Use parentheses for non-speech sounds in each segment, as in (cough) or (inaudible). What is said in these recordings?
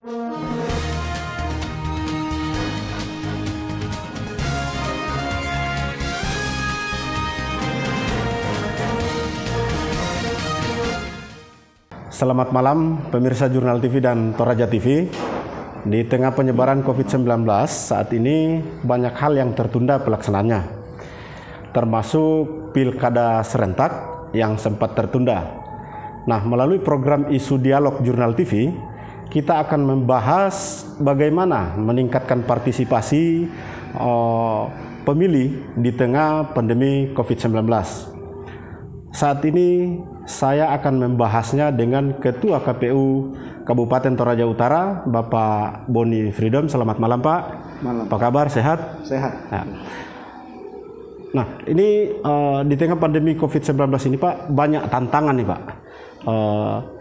Selamat malam pemirsa Jurnal TV dan Toraja TV. Di tengah penyebaran COVID-19 saat ini banyak hal yang tertunda pelaksanaannya. Termasuk pilkada serentak yang sempat tertunda. Nah, melalui program isu dialog Jurnal TV, kita akan membahas bagaimana meningkatkan partisipasi uh, pemilih di tengah pandemi COVID-19. Saat ini saya akan membahasnya dengan Ketua KPU Kabupaten Toraja Utara, Bapak Boni Freedom. Selamat malam, Pak. Malam. Apa kabar? Sehat? Sehat. Nah, nah ini uh, di tengah pandemi COVID-19 ini, Pak, banyak tantangan nih, Pak. Uh,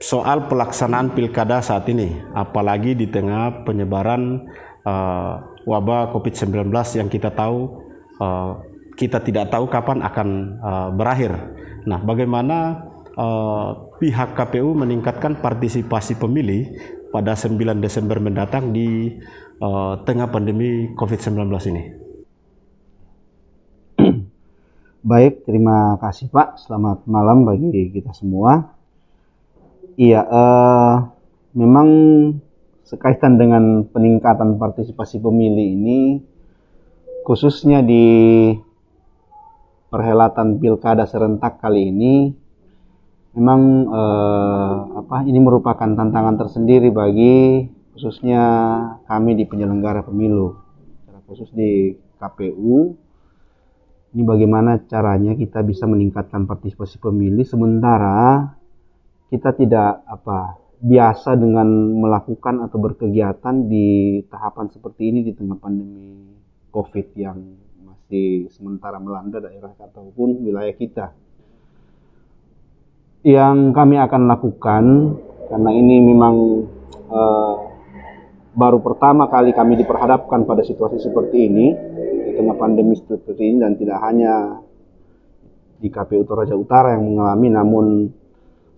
soal pelaksanaan pilkada saat ini, apalagi di tengah penyebaran uh, wabah COVID-19 yang kita tahu uh, kita tidak tahu kapan akan uh, berakhir. Nah, bagaimana uh, pihak KPU meningkatkan partisipasi pemilih pada 9 Desember mendatang di uh, tengah pandemi COVID-19 ini? Baik, terima kasih Pak. Selamat malam bagi kita semua. Iya, uh, memang sekaitan dengan peningkatan partisipasi pemilih ini, khususnya di perhelatan pilkada serentak kali ini memang eh, apa ini merupakan tantangan tersendiri bagi khususnya kami di penyelenggara pemilu secara khusus di KPU ini bagaimana caranya kita bisa meningkatkan partisipasi pemilih sementara kita tidak apa biasa dengan melakukan atau berkegiatan di tahapan seperti ini di tengah pandemi Covid yang di sementara melanda daerah ataupun wilayah kita. Yang kami akan lakukan karena ini memang uh, baru pertama kali kami diperhadapkan pada situasi seperti ini di tengah pandemi seperti ini dan tidak hanya di KPU Toraja Utara yang mengalami namun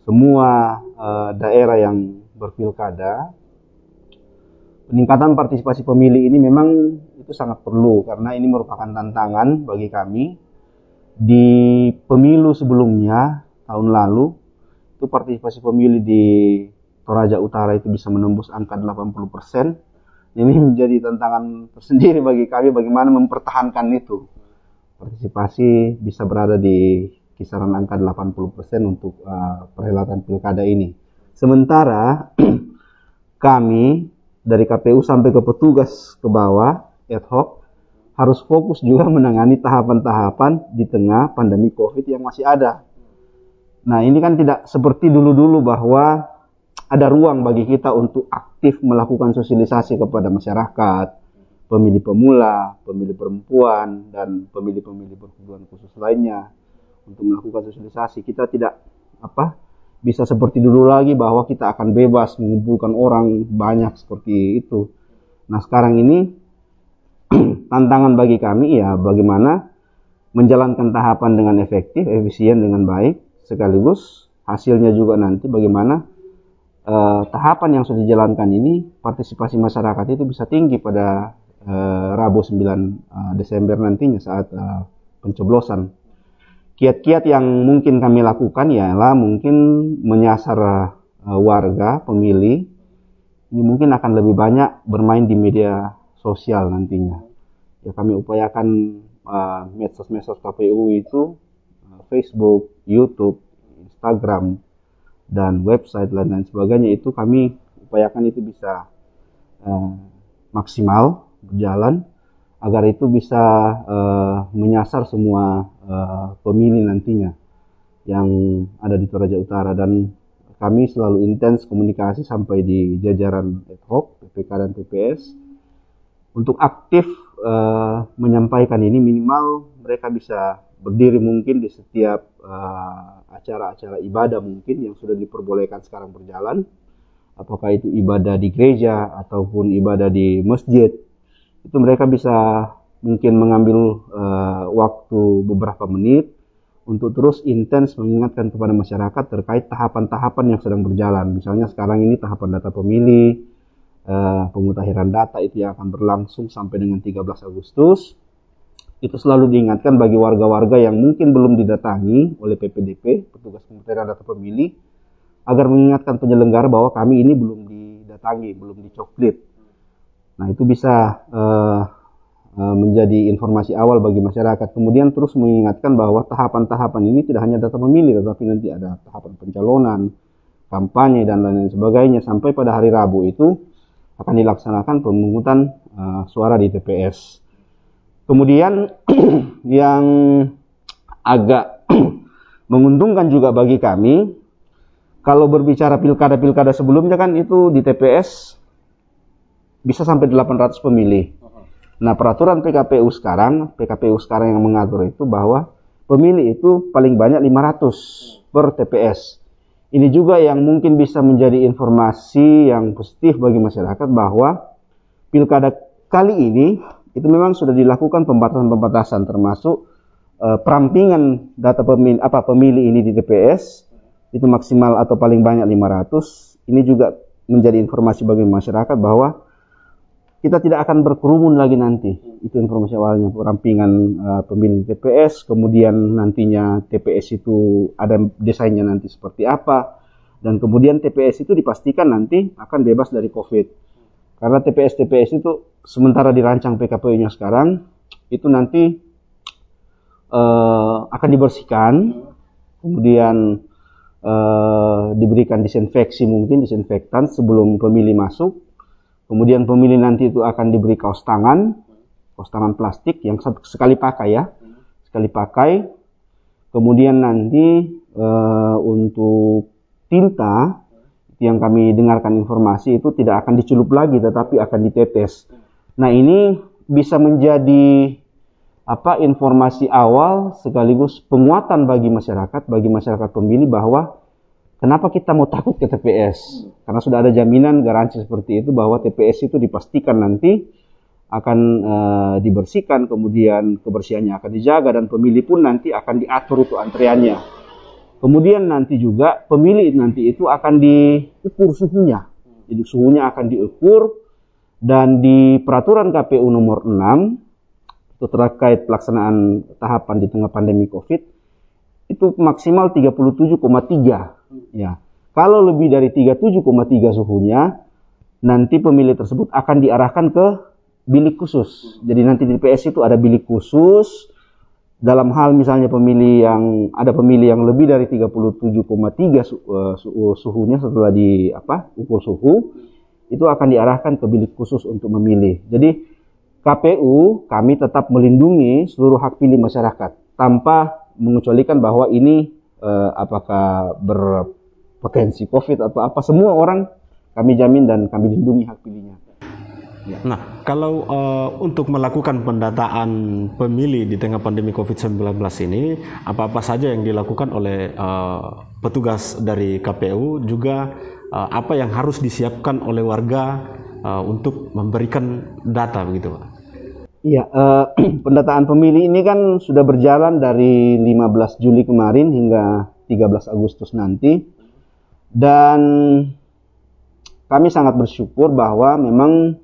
semua uh, daerah yang berpilkada peningkatan partisipasi pemilih ini memang itu sangat perlu karena ini merupakan tantangan bagi kami di pemilu sebelumnya tahun lalu itu partisipasi pemilih di Toraja Utara itu bisa menembus angka 80%. Ini (laughs) menjadi tantangan tersendiri bagi kami bagaimana mempertahankan itu. Partisipasi bisa berada di kisaran angka 80% untuk uh, perhelatan pilkada ini. Sementara (clears throat) kami dari KPU sampai ke petugas ke bawah ad hoc harus fokus juga menangani tahapan-tahapan di tengah pandemi COVID yang masih ada. Nah, ini kan tidak seperti dulu-dulu bahwa ada ruang bagi kita untuk aktif melakukan sosialisasi kepada masyarakat, pemilih pemula, pemilih perempuan, dan pemilih-pemilih berkebutuhan khusus lainnya untuk melakukan sosialisasi. Kita tidak apa bisa seperti dulu lagi bahwa kita akan bebas mengumpulkan orang banyak seperti itu. Nah sekarang ini (clears throat) tantangan bagi kami ya bagaimana menjalankan tahapan dengan efektif, efisien dengan baik, sekaligus hasilnya juga nanti bagaimana eh, tahapan yang sudah dijalankan ini partisipasi masyarakat itu bisa tinggi pada eh, Rabu 9 eh, Desember nantinya saat eh, pencoblosan kiat-kiat yang mungkin kami lakukan ialah mungkin menyasar uh, warga pemilih. Ini mungkin akan lebih banyak bermain di media sosial nantinya. Ya kami upayakan uh, medsos-medsos KPU itu uh, Facebook, YouTube, Instagram dan website lain dan sebagainya itu kami upayakan itu bisa uh, maksimal berjalan agar itu bisa uh, menyasar semua uh, pemilih nantinya yang ada di Toraja Utara. Dan kami selalu intens komunikasi sampai di jajaran ad hoc, PPK dan PPS untuk aktif uh, menyampaikan ini. Minimal mereka bisa berdiri mungkin di setiap acara-acara uh, ibadah mungkin yang sudah diperbolehkan sekarang berjalan. Apakah itu ibadah di gereja ataupun ibadah di masjid itu mereka bisa mungkin mengambil uh, waktu beberapa menit untuk terus intens mengingatkan kepada masyarakat terkait tahapan-tahapan yang sedang berjalan. Misalnya sekarang ini tahapan data pemilih, eh, pemutahiran data itu yang akan berlangsung sampai dengan 13 Agustus. Itu selalu diingatkan bagi warga-warga yang mungkin belum didatangi oleh PPDP, petugas pemutahiran data pemilih, agar mengingatkan penyelenggara bahwa kami ini belum didatangi, belum dicoklit. Nah itu bisa Eh, menjadi informasi awal bagi masyarakat. Kemudian terus mengingatkan bahwa tahapan-tahapan ini tidak hanya data pemilih, tetapi nanti ada tahapan pencalonan, kampanye dan lain-lain sebagainya sampai pada hari Rabu itu akan dilaksanakan pemungutan uh, suara di TPS. Kemudian (clears throat) yang agak (clears throat) menguntungkan juga bagi kami kalau berbicara pilkada-pilkada sebelumnya kan itu di TPS bisa sampai 800 pemilih. Nah, peraturan PKPU sekarang, PKPU sekarang yang mengatur itu bahwa pemilih itu paling banyak 500 per TPS. Ini juga yang mungkin bisa menjadi informasi yang positif bagi masyarakat bahwa pilkada kali ini itu memang sudah dilakukan pembatasan-pembatasan termasuk uh, perampingan data pemilih apa pemilih ini di TPS itu maksimal atau paling banyak 500. Ini juga menjadi informasi bagi masyarakat bahwa kita tidak akan berkerumun lagi nanti. Itu informasi awalnya perampingan uh, pemilih TPS, kemudian nantinya TPS itu ada desainnya nanti seperti apa, dan kemudian TPS itu dipastikan nanti akan bebas dari COVID. Karena TPS-TPS itu sementara dirancang PKPU-nya sekarang, itu nanti uh, akan dibersihkan, kemudian uh, diberikan disinfeksi mungkin, disinfektan sebelum pemilih masuk, Kemudian pemilih nanti itu akan diberi kaos tangan, kaos tangan plastik yang sekali pakai ya, sekali pakai. Kemudian nanti e, untuk tinta yang kami dengarkan informasi itu tidak akan dicelup lagi, tetapi akan ditetes. Nah ini bisa menjadi apa informasi awal sekaligus penguatan bagi masyarakat, bagi masyarakat pemilih bahwa Kenapa kita mau takut ke TPS? Karena sudah ada jaminan garansi seperti itu bahwa TPS itu dipastikan nanti akan e, dibersihkan, kemudian kebersihannya akan dijaga dan pemilih pun nanti akan diatur itu antriannya. Kemudian nanti juga pemilih nanti itu akan diukur suhunya. Jadi suhunya akan diukur dan di peraturan KPU nomor 6 itu terkait pelaksanaan tahapan di tengah pandemi Covid itu maksimal 37,3 Ya. Kalau lebih dari 37,3 suhunya, nanti pemilih tersebut akan diarahkan ke bilik khusus. Jadi nanti di PS itu ada bilik khusus dalam hal misalnya pemilih yang ada pemilih yang lebih dari 37,3 uh, suhunya setelah di apa ukur suhu itu akan diarahkan ke bilik khusus untuk memilih. Jadi KPU kami tetap melindungi seluruh hak pilih masyarakat tanpa mengecualikan bahwa ini uh, apakah berpotensi COVID atau apa, semua orang kami jamin dan kami lindungi hak pilihnya. Ya. Nah, kalau uh, untuk melakukan pendataan pemilih di tengah pandemi COVID-19 ini, apa-apa saja yang dilakukan oleh uh, petugas dari KPU, juga uh, apa yang harus disiapkan oleh warga uh, untuk memberikan data begitu, Pak? Iya, uh, (clears throat) pendataan pemilih ini kan sudah berjalan dari 15 Juli kemarin hingga 13 Agustus nanti. Dan kami sangat bersyukur bahwa memang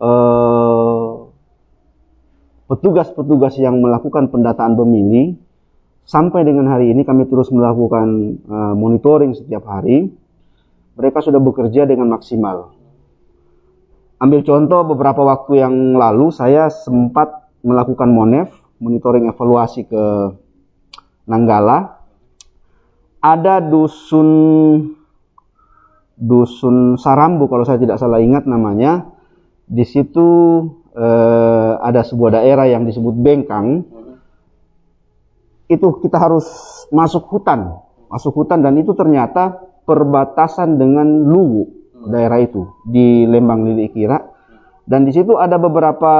uh, petugas-petugas yang melakukan pendataan pemilih sampai dengan hari ini kami terus melakukan uh, monitoring setiap hari. Mereka sudah bekerja dengan maksimal Ambil contoh beberapa waktu yang lalu saya sempat melakukan monef, monitoring evaluasi ke Nanggala. Ada dusun dusun Sarambu kalau saya tidak salah ingat namanya. Di situ eh, ada sebuah daerah yang disebut Bengkang. Itu kita harus masuk hutan, masuk hutan dan itu ternyata perbatasan dengan Luwu daerah itu di Lembang Lili Kira. Dan di situ ada beberapa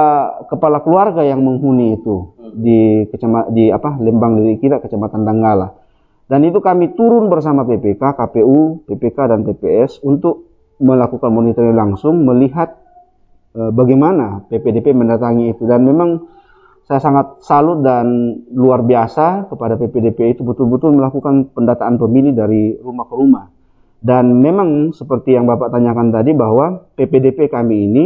kepala keluarga yang menghuni itu di kecamatan di apa Lembang Lili Kira kecamatan Danggala. Dan itu kami turun bersama PPK, KPU, PPK dan TPS untuk melakukan monitoring langsung melihat e, bagaimana PPDP mendatangi itu. Dan memang saya sangat salut dan luar biasa kepada PPDP itu betul-betul melakukan pendataan pemilih dari rumah ke rumah. Dan memang seperti yang Bapak tanyakan tadi bahwa PPDP kami ini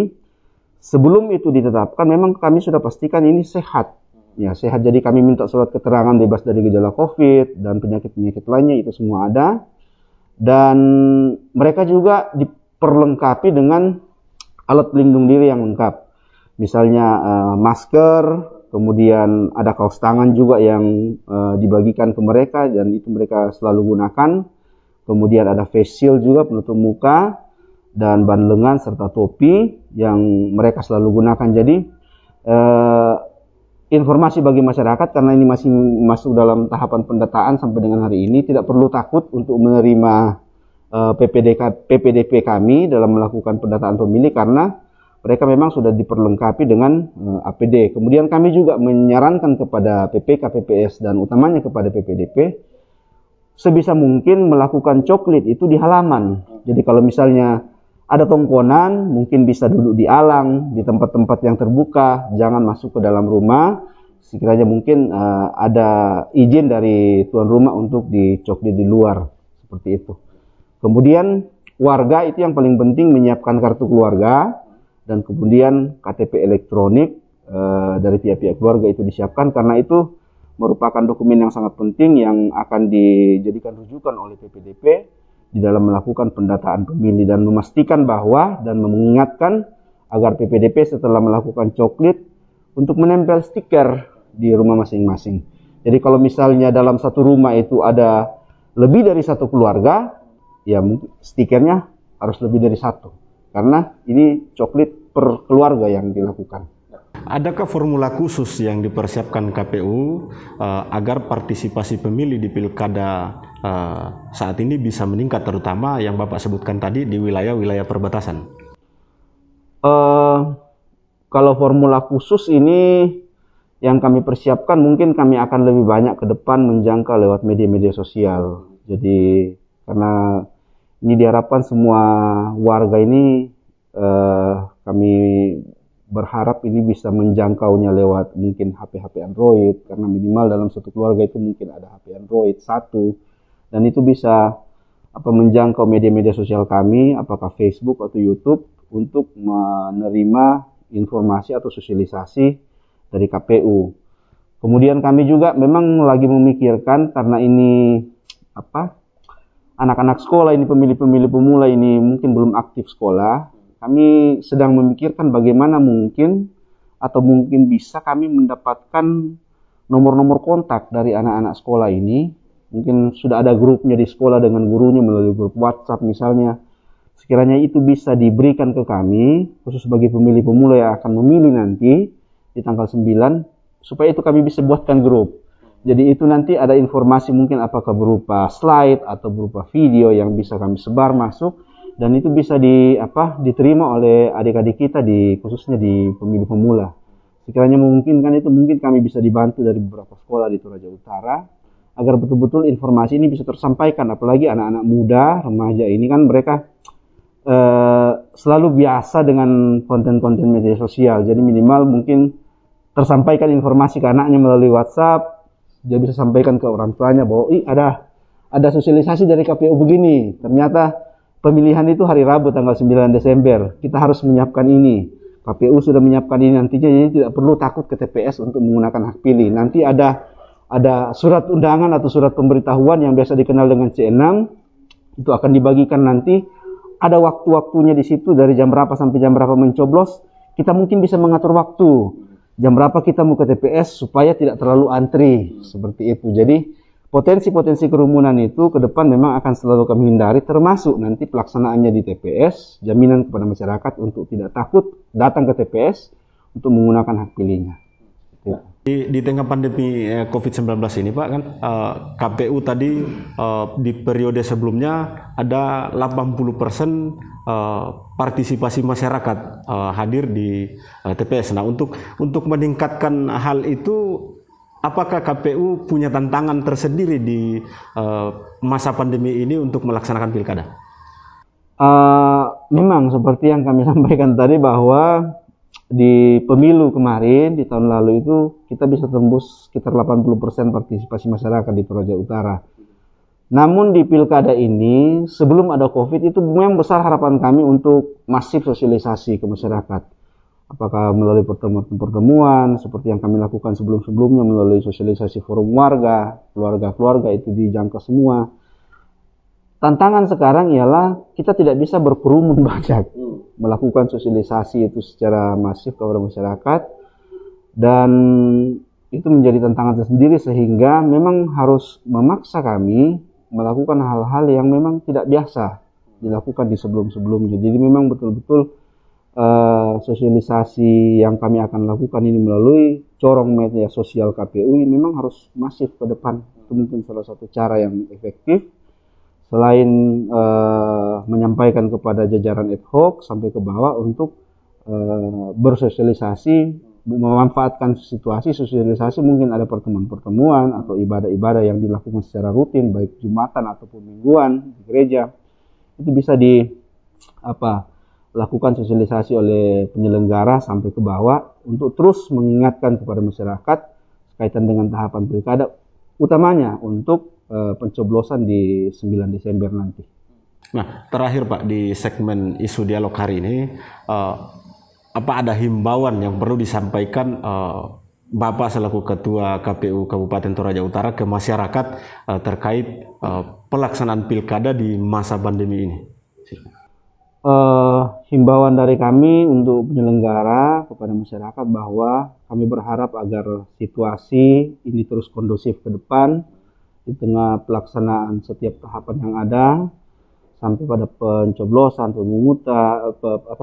sebelum itu ditetapkan memang kami sudah pastikan ini sehat. Ya, sehat jadi kami minta surat keterangan bebas dari gejala COVID dan penyakit-penyakit lainnya itu semua ada. Dan mereka juga diperlengkapi dengan alat pelindung diri yang lengkap. Misalnya uh, masker, kemudian ada kaos tangan juga yang uh, dibagikan ke mereka dan itu mereka selalu gunakan. Kemudian ada face shield juga penutup muka dan ban lengan serta topi yang mereka selalu gunakan. Jadi uh, informasi bagi masyarakat karena ini masih masuk dalam tahapan pendataan sampai dengan hari ini tidak perlu takut untuk menerima uh, PPDK, PPDP kami dalam melakukan pendataan pemilih karena mereka memang sudah diperlengkapi dengan eh, APD. Kemudian kami juga menyarankan kepada PPK, PPS dan utamanya kepada PPDP sebisa mungkin melakukan coklit itu di halaman. Jadi kalau misalnya ada tongkonan, mungkin bisa duduk di alang, di tempat-tempat yang terbuka, jangan masuk ke dalam rumah. Sekiranya mungkin uh, ada izin dari tuan rumah untuk dicoklit di luar, seperti itu. Kemudian warga itu yang paling penting menyiapkan kartu keluarga, dan kemudian KTP elektronik e, dari pihak-pihak keluarga itu disiapkan karena itu merupakan dokumen yang sangat penting yang akan dijadikan rujukan oleh PPDP di dalam melakukan pendataan pemilih dan memastikan bahwa dan mengingatkan agar PPDP setelah melakukan coklit untuk menempel stiker di rumah masing-masing. Jadi kalau misalnya dalam satu rumah itu ada lebih dari satu keluarga, ya stikernya harus lebih dari satu. Karena ini coklit per keluarga yang dilakukan. Adakah formula khusus yang dipersiapkan KPU uh, agar partisipasi pemilih di pilkada uh, saat ini bisa meningkat, terutama yang Bapak sebutkan tadi di wilayah-wilayah perbatasan? Uh, kalau formula khusus ini yang kami persiapkan mungkin kami akan lebih banyak ke depan menjangkau lewat media-media sosial. Jadi karena ini diharapkan semua warga ini uh, kami berharap ini bisa menjangkaunya lewat mungkin HP-HP Android karena minimal dalam satu keluarga itu mungkin ada HP Android satu dan itu bisa apa menjangkau media-media sosial kami apakah Facebook atau YouTube untuk menerima informasi atau sosialisasi dari KPU. Kemudian kami juga memang lagi memikirkan karena ini apa anak-anak sekolah ini pemilih-pemilih pemula ini mungkin belum aktif sekolah kami sedang memikirkan bagaimana mungkin atau mungkin bisa kami mendapatkan nomor-nomor kontak dari anak-anak sekolah ini. Mungkin sudah ada grupnya di sekolah dengan gurunya melalui grup WhatsApp misalnya. Sekiranya itu bisa diberikan ke kami, khusus bagi pemilih pemula yang akan memilih nanti di tanggal 9, supaya itu kami bisa buatkan grup. Jadi itu nanti ada informasi mungkin apakah berupa slide atau berupa video yang bisa kami sebar masuk dan itu bisa di apa diterima oleh adik-adik kita di khususnya di pemilih pemula. Sekiranya memungkinkan itu mungkin kami bisa dibantu dari beberapa sekolah di Toraja Utara agar betul-betul informasi ini bisa tersampaikan. Apalagi anak-anak muda remaja ini kan mereka eh, selalu biasa dengan konten-konten media sosial. Jadi minimal mungkin tersampaikan informasi ke anaknya melalui WhatsApp. Dia bisa sampaikan ke orang tuanya bahwa Ih, ada ada sosialisasi dari KPU begini. Ternyata pemilihan itu hari Rabu tanggal 9 Desember. Kita harus menyiapkan ini. KPU sudah menyiapkan ini. Nantinya jadi tidak perlu takut ke TPS untuk menggunakan hak pilih. Nanti ada ada surat undangan atau surat pemberitahuan yang biasa dikenal dengan C6 itu akan dibagikan nanti. Ada waktu-waktunya di situ dari jam berapa sampai jam berapa mencoblos. Kita mungkin bisa mengatur waktu. Jam berapa kita mau ke TPS supaya tidak terlalu antri. Seperti itu. Jadi potensi-potensi kerumunan itu ke depan memang akan selalu kami hindari termasuk nanti pelaksanaannya di TPS jaminan kepada masyarakat untuk tidak takut datang ke TPS untuk menggunakan hak pilihnya. Di, di tengah pandemi eh, COVID-19 ini Pak kan eh, KPU tadi uh, di periode sebelumnya ada 80 persen partisipasi masyarakat hadir di TPS. Nah untuk untuk meningkatkan hal itu apakah KPU punya tantangan tersendiri di uh, masa pandemi ini untuk melaksanakan pilkada? Uh, memang seperti yang kami (laughs) sampaikan tadi bahwa di pemilu kemarin di tahun lalu itu kita bisa tembus sekitar 80% partisipasi masyarakat di Toraja Utara. Namun di pilkada ini sebelum ada Covid itu memang besar harapan kami untuk masif sosialisasi ke masyarakat. Apakah melalui pertemuan-pertemuan seperti yang kami lakukan sebelum-sebelumnya melalui sosialisasi forum warga, keluarga-keluarga itu dijangkau semua. Tantangan sekarang ialah kita tidak bisa berkerumun (laughs) banyak melakukan sosialisasi itu secara masif kepada masyarakat dan itu menjadi tantangan tersendiri sehingga memang harus memaksa kami melakukan hal-hal yang memang tidak biasa dilakukan di sebelum-sebelumnya. Jadi memang betul-betul uh, sosialisasi yang kami akan lakukan ini melalui corong media sosial KPU ini memang harus masif ke depan. Itu mungkin salah satu cara yang efektif selain uh, menyampaikan kepada jajaran ad hoc sampai ke bawah untuk uh, bersosialisasi memanfaatkan situasi sosialisasi mungkin ada pertemuan-pertemuan atau ibadah-ibadah yang dilakukan secara rutin baik jumatan ataupun mingguan di gereja itu bisa di apa lakukan sosialisasi oleh penyelenggara sampai ke bawah untuk terus mengingatkan kepada masyarakat kaitan dengan tahapan pilkada utamanya untuk uh, pencoblosan di 9 Desember nanti. Nah, terakhir Pak di segmen isu dialog hari ini, uh, apa ada himbauan yang perlu disampaikan uh, Bapak selaku Ketua KPU Kabupaten Toraja Utara ke masyarakat uh, terkait uh, pelaksanaan pilkada di masa pandemi ini? Uh, himbauan dari kami untuk penyelenggara kepada masyarakat bahwa kami berharap agar situasi ini terus kondusif ke depan di tengah pelaksanaan setiap tahapan yang ada sampai pada pencoblosan,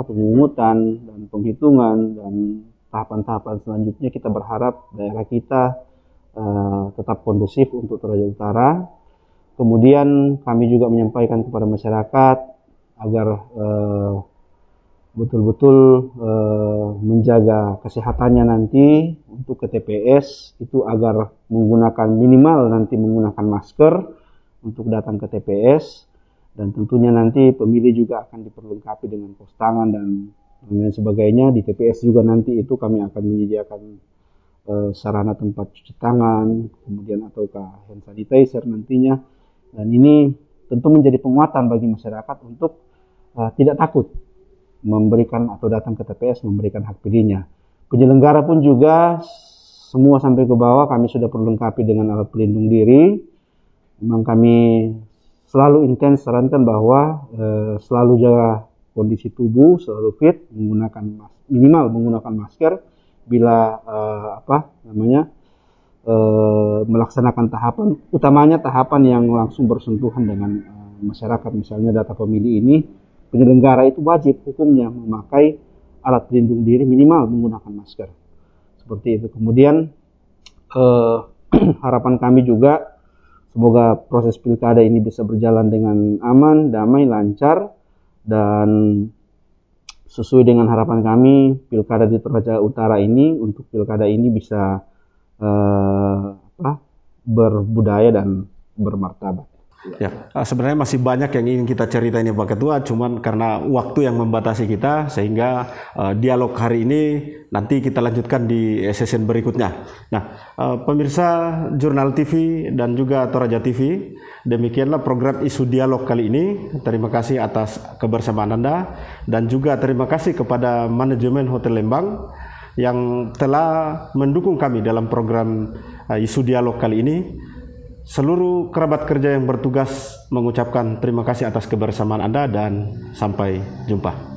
pemungutan, dan penghitungan dan tahapan-tahapan selanjutnya kita berharap daerah kita uh, tetap kondusif untuk Toraja Utara. Kemudian kami juga menyampaikan kepada masyarakat agar uh, betul-betul uh, menjaga kesehatannya nanti untuk ke TPS itu agar menggunakan minimal nanti menggunakan masker untuk datang ke TPS dan tentunya nanti pemilih juga akan diperlengkapi dengan pos tangan dan lain sebagainya. Di TPS juga nanti itu kami akan menyediakan uh, sarana tempat cuci tangan kemudian ataukah hand sanitizer nantinya. Dan ini tentu menjadi penguatan bagi masyarakat untuk uh, tidak takut memberikan atau datang ke TPS memberikan hak pilihnya. Penyelenggara pun juga semua sampai ke bawah kami sudah perlengkapi dengan alat pelindung diri. Memang kami selalu intens sarankan bahwa e, selalu jaga kondisi tubuh, selalu fit, menggunakan minimal menggunakan masker bila e, apa namanya e, melaksanakan tahapan utamanya tahapan yang langsung bersentuhan dengan e, masyarakat misalnya data pemilih ini penyelenggara itu wajib hukumnya memakai alat pelindung diri minimal menggunakan masker. Seperti itu. Kemudian eh, (clears throat) harapan kami juga semoga proses pilkada ini bisa berjalan dengan aman, damai, lancar dan sesuai dengan harapan kami pilkada di Toraja Utara ini untuk pilkada ini bisa eh, apa, berbudaya dan bermartabat. Ya, ah, sebenarnya masih banyak yang ingin kita cerita ini Pak Ketua, cuman karena waktu yang membatasi kita, sehingga uh, dialog hari ini nanti kita lanjutkan di session berikutnya. Nah, uh, pemirsa Jurnal TV dan juga Toraja TV, demikianlah program isu dialog kali ini. Terima kasih atas kebersamaan Anda dan juga terima kasih kepada manajemen Hotel Lembang yang telah mendukung kami dalam program uh, isu dialog kali ini. Seluruh kerabat kerja yang bertugas mengucapkan terima kasih atas kebersamaan Anda dan sampai jumpa.